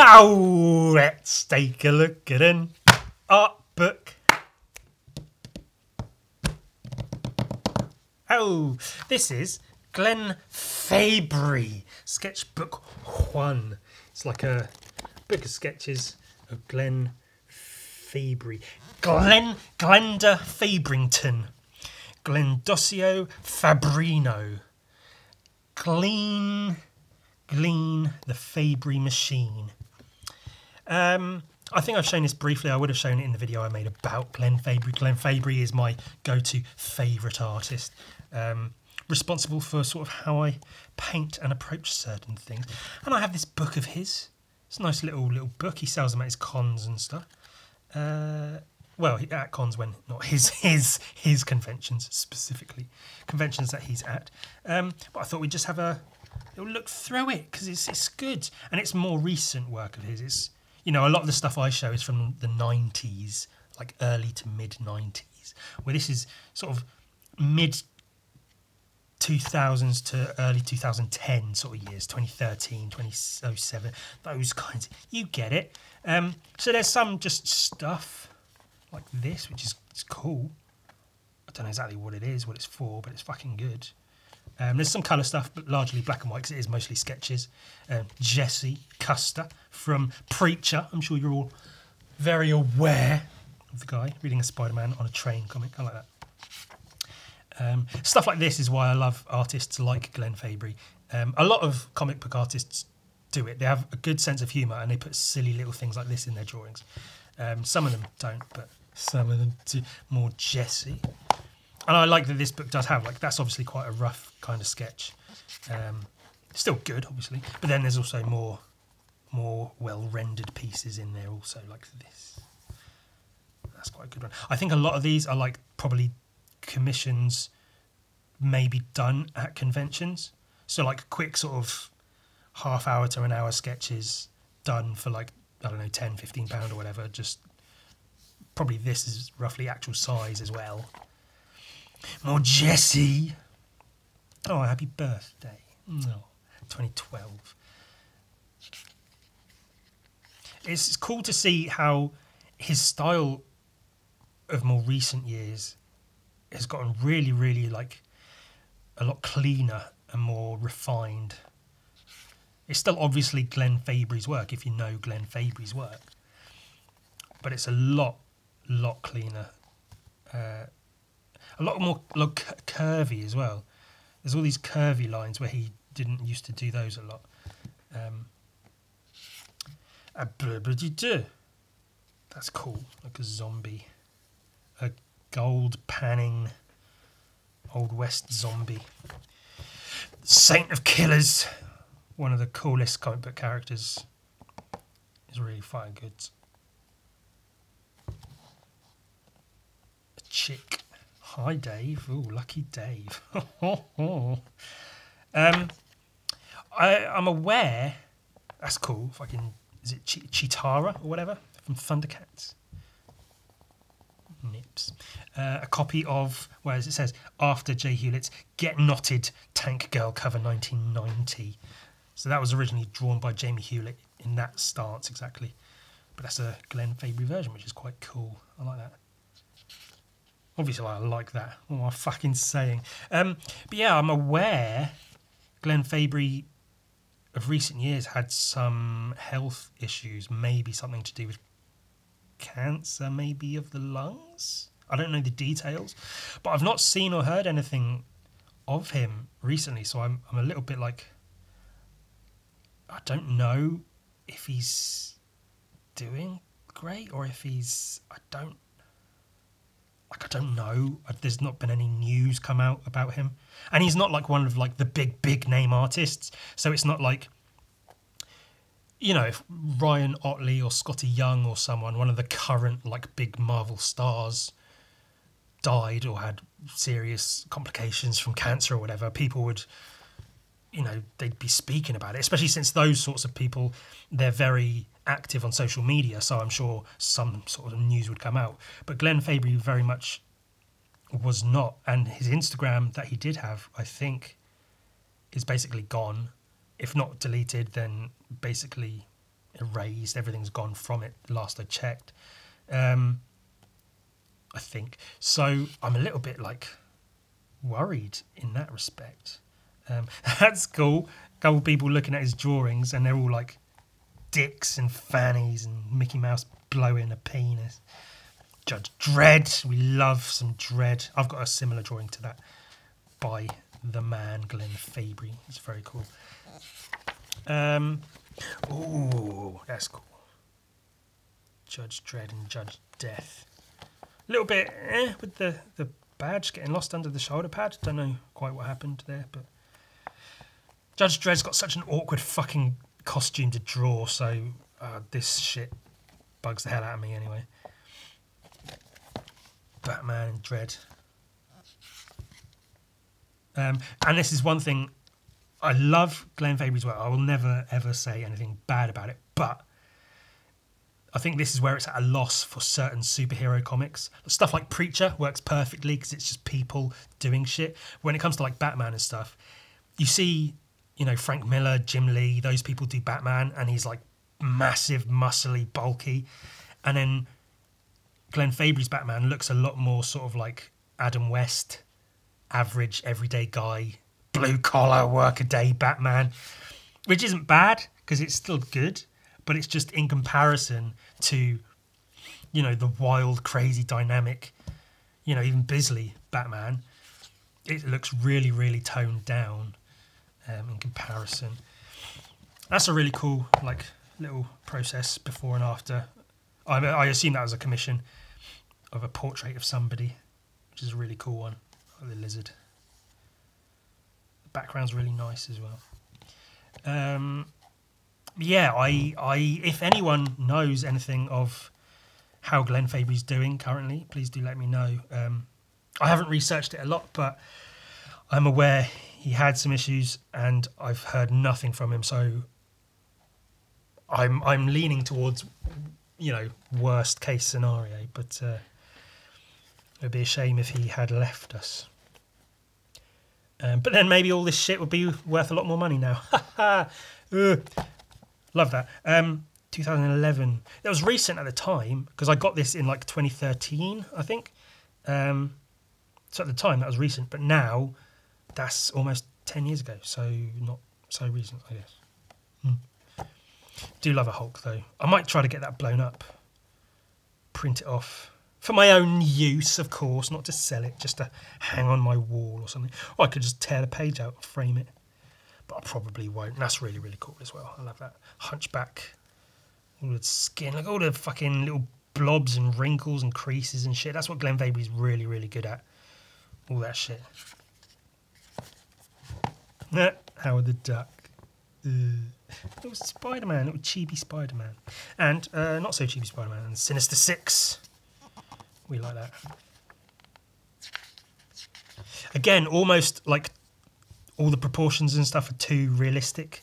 Oh, let's take a look at an art book. Oh, this is Glenn Fabry, sketchbook one. It's like a book of sketches of Glenn Fabry. Glenn Glenda Fabrington. Glendosio Fabrino. Glean Glean the Fabry machine. Um, I think I've shown this briefly. I would have shown it in the video I made about Glenn Fabry. Glenn Fabry is my go-to favourite artist, um, responsible for sort of how I paint and approach certain things. And I have this book of his. It's a nice little little book. He sells them at his cons and stuff. Uh, well, at cons when not his his his conventions specifically, conventions that he's at. Um, but I thought we'd just have a little look through it because it's it's good and it's more recent work of his. It's you know a lot of the stuff I show is from the '90s, like early to mid '90s, where this is sort of mid 2000s to early 2010 sort of years 2013 2007 those kinds you get it. Um, so there's some just stuff like this which is cool. I don't know exactly what it is what it's for but it's fucking good um, there's some colour stuff but largely black and white because it is mostly sketches um, jesse custer from preacher i'm sure you're all very aware of the guy reading a spider-man on a train comic i like that um, stuff like this is why I love artists like Glenn Fabry. Um, a lot of comic book artists do it. They have a good sense of humour and they put silly little things like this in their drawings. Um, some of them don't, but some of them do. More Jesse. And I like that this book does have, like, that's obviously quite a rough kind of sketch. Um, still good, obviously, but then there's also more, more well rendered pieces in there, also like this. That's quite a good one. I think a lot of these are like probably commissions maybe done at conventions. So like quick sort of half hour to an hour sketches done for like I don't know 10 15 pound or whatever just probably this is roughly actual size as well. More Jesse. Oh, happy birthday. No. 2012. It's, cool to see how his style of more recent years has gotten really, really like a lot cleaner and more refined. It's still obviously Glenn Fabry's work if you know Glenn Fabry's work, but it's a lot, lot cleaner, uh, a lot more curvy as well. There's all these curvy lines where he didn't used to do those a lot. Um, that's cool, like a zombie a gold panning old west zombie. Saint of Killers, one of the coolest comic book characters, is really fine good. A chick. Hi Dave. Ooh, lucky Dave. um, I, I'm aware. That's cool. Can, is it Ch- Cheetara or whatever from Thundercats? Nips. Uh, a copy of, whereas it says after Jay Hewlett's Get Knotted Tank Girl cover 1990. So that was originally drawn by Jamie Hewlett in that stance exactly. But that's a Glenn Fabry version, which is quite cool. I like that. Obviously, I like that. What am I fucking saying? Um, but yeah, I'm aware Glenn Fabry of recent years had some health issues, maybe something to do with cancer, maybe of the lungs. I don't know the details, but I've not seen or heard anything of him recently. So I'm I'm a little bit like I don't know if he's doing great or if he's I don't like I don't know. Uh, there's not been any news come out about him, and he's not like one of like the big big name artists. So it's not like you know, if Ryan Ottley or Skottie Young or someone, one of the current like big Marvel stars, died or had serious complications from cancer or whatever, people would, you know, they'd be speaking about it. Especially since those sorts of people, they're very active on social media, so I'm sure some sort of news would come out. But Glenn Fabry very much was not, and his Instagram that he did have, I think, is basically gone if not deleted, then basically erased. Everything's gone from it. Last I checked, um, I think. So I'm a little bit like worried in that respect. Um, that's cool. A couple people looking at his drawings, and they're all like dicks and fannies and Mickey Mouse blowing a penis. Judge Dredd, we love some Dredd. I've got a similar drawing to that by the man Glenn Fabry. It's very cool. Um, ooh, that's cool. Judge Dredd and Judge Death. A little bit eh, with the, the badge getting lost under the shoulder pad. Don't know quite what happened there, but Judge Dredd's got such an awkward fucking costume to draw, so uh, this shit bugs the hell out of me anyway. Batman and Dredd. Um, and this is one thing I love Glenn Fabry's work. I will never ever say anything bad about it, but I think this is where it's at a loss for certain superhero comics. Stuff like Preacher works perfectly because it's just people doing shit. When it comes to like Batman and stuff, you see, you know, Frank Miller, Jim Lee, those people do Batman, and he's like massive, muscly, bulky, and then Glenn Fabry's Batman looks a lot more sort of like Adam West average, everyday guy, blue collar, workaday Batman, which isn't bad because it's still good, but it's just in comparison to, you know, the wild, crazy, dynamic, you know, even Bisley Batman. It looks really, really toned down comparison. That's a really cool, like, little process before and after. I, I assume that was a commission of a portrait of somebody, which is a really cool one the lizard. The background's really nice as well. Um, yeah, I, I, if anyone knows anything of how Glenn Fabry's doing currently, please do let me know. Um, I haven't researched it a lot, but I'm aware he had some issues, and I've heard nothing from him. So I'm I'm leaning towards, you know, worst case scenario. But uh, It'd be a shame if he had left us. Um, but then maybe all this shit would be worth a lot more money now. Love that. Um, 2011. It was recent at the time because I got this in like 2013, I think. Um, so at the time that was recent, but now that's almost 10 years ago. So not so recent, I guess. Hmm. Do love a Hulk though. I might try to get that blown up, print it off for my own use, of course, not to sell it, just to hang on my wall or something. Or I could just tear the page out and frame it, but I probably won't. That's really, really cool as well. I love that hunchback, all the skin, like all the fucking little blobs and wrinkles and creases and shit. That's what Glenn Fabry's really, really good at. All that shit. Howard the Duck. Uh, little Spider Man, little chibi Spider Man. And uh, not so chibi Spider Man, and Sinister Six. We like that. Again, almost like all the proportions and stuff are too realistic.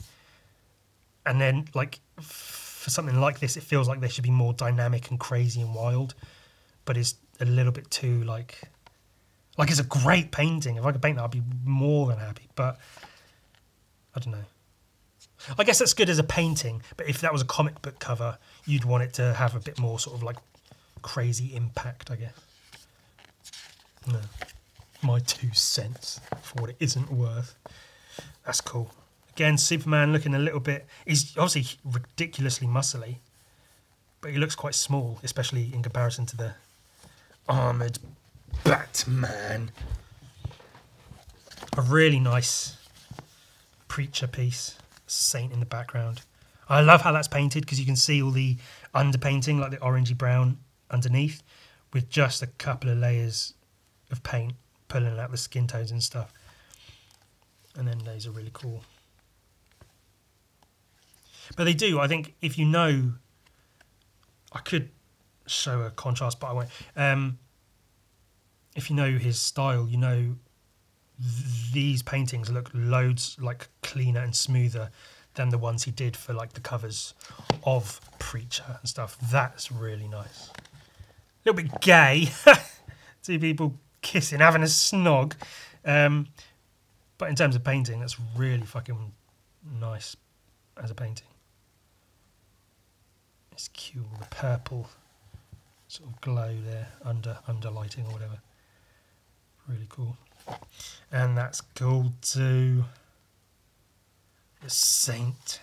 And then, like, for something like this, it feels like they should be more dynamic and crazy and wild. But it's a little bit too, like, like it's a great painting. If I could paint that, I'd be more than happy. But I don't know. I guess that's good as a painting, but if that was a comic book cover, you'd want it to have a bit more sort of like crazy impact, I guess. No, my two cents for what it isn't worth. That's cool. Again, Superman looking a little bit. He's obviously ridiculously muscly, but he looks quite small, especially in comparison to the armored Batman. A really nice preacher piece, saint in the background. I love how that's painted because you can see all the underpainting, like the orangey brown underneath with just a couple of layers of paint pulling out the skin tones and stuff. And then those are really cool. But they do, I think, if you know, I could show a contrast, but I won't. Um, if you know his style, you know th- these paintings look loads like cleaner and smoother than the ones he did for like the covers of Preacher and stuff. That's really nice A little bit gay. Two people kissing, having a snog. Um, but in terms of painting, that's really fucking nice as a painting. It's cool. The purple sort of glow there under under lighting or whatever. Really cool. And that's cool too. The Saint.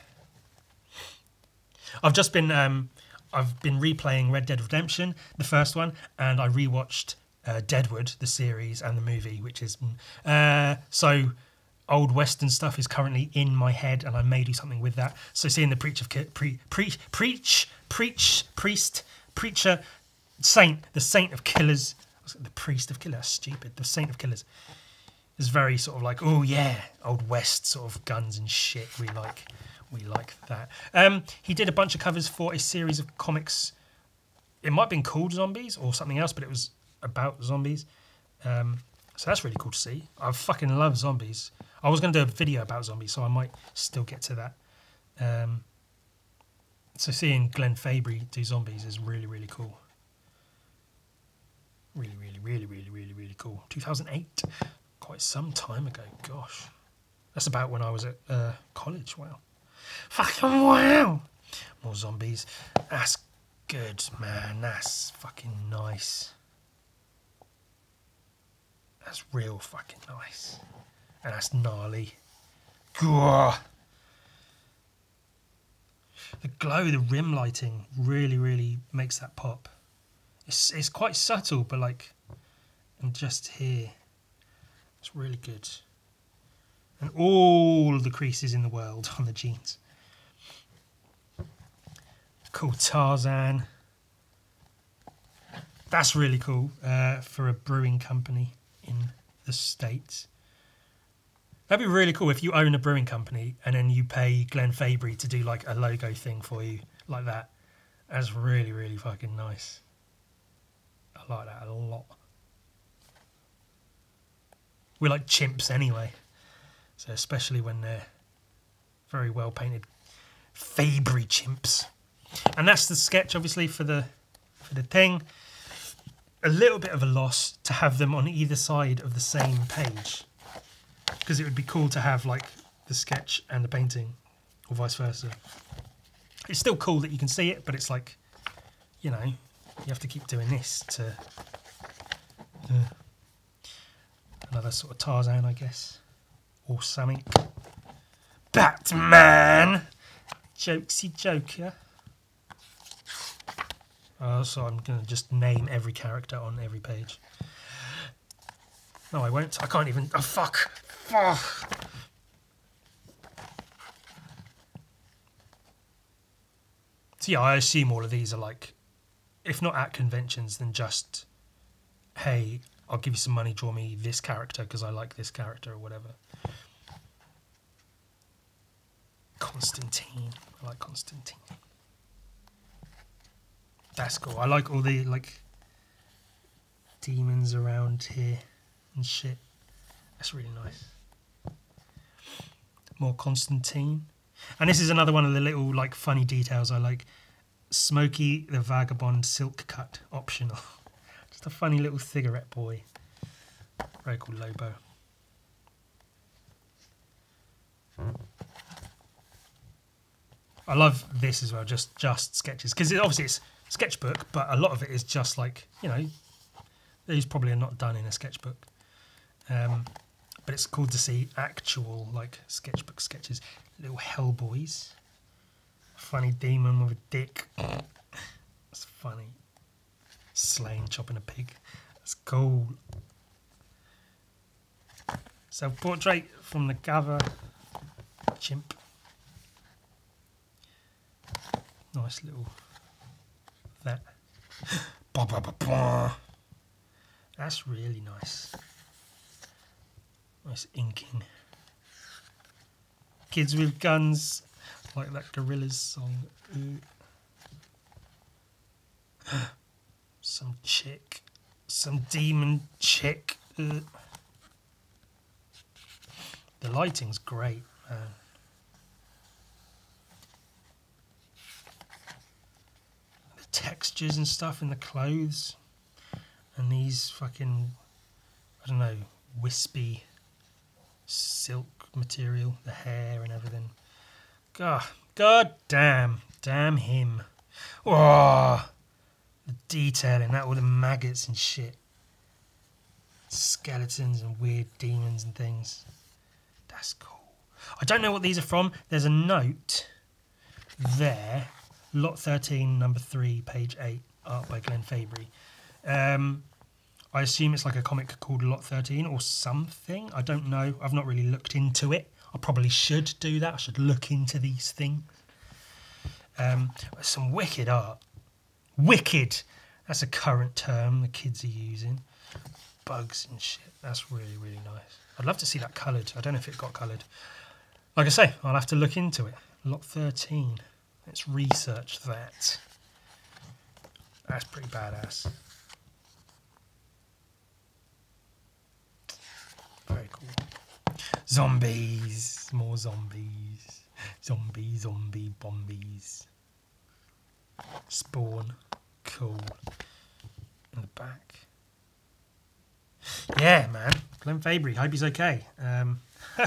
I've just been um, I've been replaying Red Dead Redemption, the first one, and I rewatched uh, Deadwood, the series and the movie, which is uh, so old western stuff is currently in my head, and I may do something with that. So seeing the preach of pre, pre, preach preach priest preacher saint the saint of killers the priest of killers stupid the saint of killers is very sort of like oh yeah old west sort of guns and shit we like we like that. Um he did a bunch of covers for a series of comics. It might have been called zombies or something else but it was about zombies. Um so that's really cool to see. I fucking love zombies. I was going to do a video about zombies so i might still get to that. Um so seeing Glenn Fabry do zombies is really really cool. Really really really really really really cool. 2008, quite some time ago. Gosh, that's about when I was at uh, college. Wow, fucking wow. More zombies. That's good, man. That's fucking nice. That's real fucking nice. And that's gnarly. Gah the glow, the rim lighting really, really makes that pop. It's it's quite subtle, but like, and just here, it's really good. And all the creases in the world on the jeans. Cool Tarzan. That's really cool uh, for a brewing company in the States. That'd be really cool if you own a brewing company and then you pay Glenn Fabry to do like a logo thing for you like that. That's really, really fucking nice. I like that a lot. We like chimps anyway. So especially when they're very well painted Fabry chimps. And that's the sketch obviously for the for the thing. A little bit of a loss to have them on either side of the same page because it would be cool to have like the sketch and the painting or vice versa. It's still cool that you can see it, but it's like, you know, you have to keep doing this to uh, another sort of Tarzan, I guess, or something. Batman, jokesy joker. Uh, so I'm gonna just name every character on every page. No, I won't. I can't even. Oh fuck! Oh. So yeah, I assume all of these are like, if not at conventions, then just, hey, I'll give you some money, draw me this character because I like this character or whatever. Constantine, I like Constantine. That's cool. I like all the like demons around here and shit. That's really nice more Constantine. And this is another one of the little like funny details I like. Smokey the Vagabond silk cut optional. Just a funny little cigarette boy. Very cool Lobo. I love this as well, just just sketches because it, obviously it's sketchbook, but a lot of it is just like you know, these probably are not done in a sketchbook. Um, but it's cool to see actual like sketchbook sketches. Little Hellboys, funny demon with a dick. That's funny. Slaying, chopping a pig. That's cool. Self portrait from the cover. Chimp. Nice little that. That's really nice. Nice inking. Kids with guns, like that Gorillaz song. Some chick. Some demon chick. The lighting's great, man. The textures and stuff in the clothes. And these fucking, I don't know, wispy silk material, the hair and everything. God, God damn, damn him. Oh, the detail in that, all the maggots and shit. Skeletons and weird demons and things. That's cool. I don't know what these are from. There's a note there. Lot 13, number 3, page 8, art by Glenn Fabry. Um, I assume it's like a comic called Lot 13 or something. I don't know. I've not really looked into it. I probably should do that. I should look into these things. Um, some wicked art. Wicked! That's a current term the kids are using. Bugs and shit. That's really, really nice. I'd love to see that coloured. I don't know if it got coloured. Like I say, I'll have to look into it. Lot 13. Let's research that. That's pretty badass. Very cool. Zombies. More zombies. Zombie, zombie, bombies. Spawn. Cool. In the back. Yeah, man. Glenn Fabry. Hope he's okay. Um,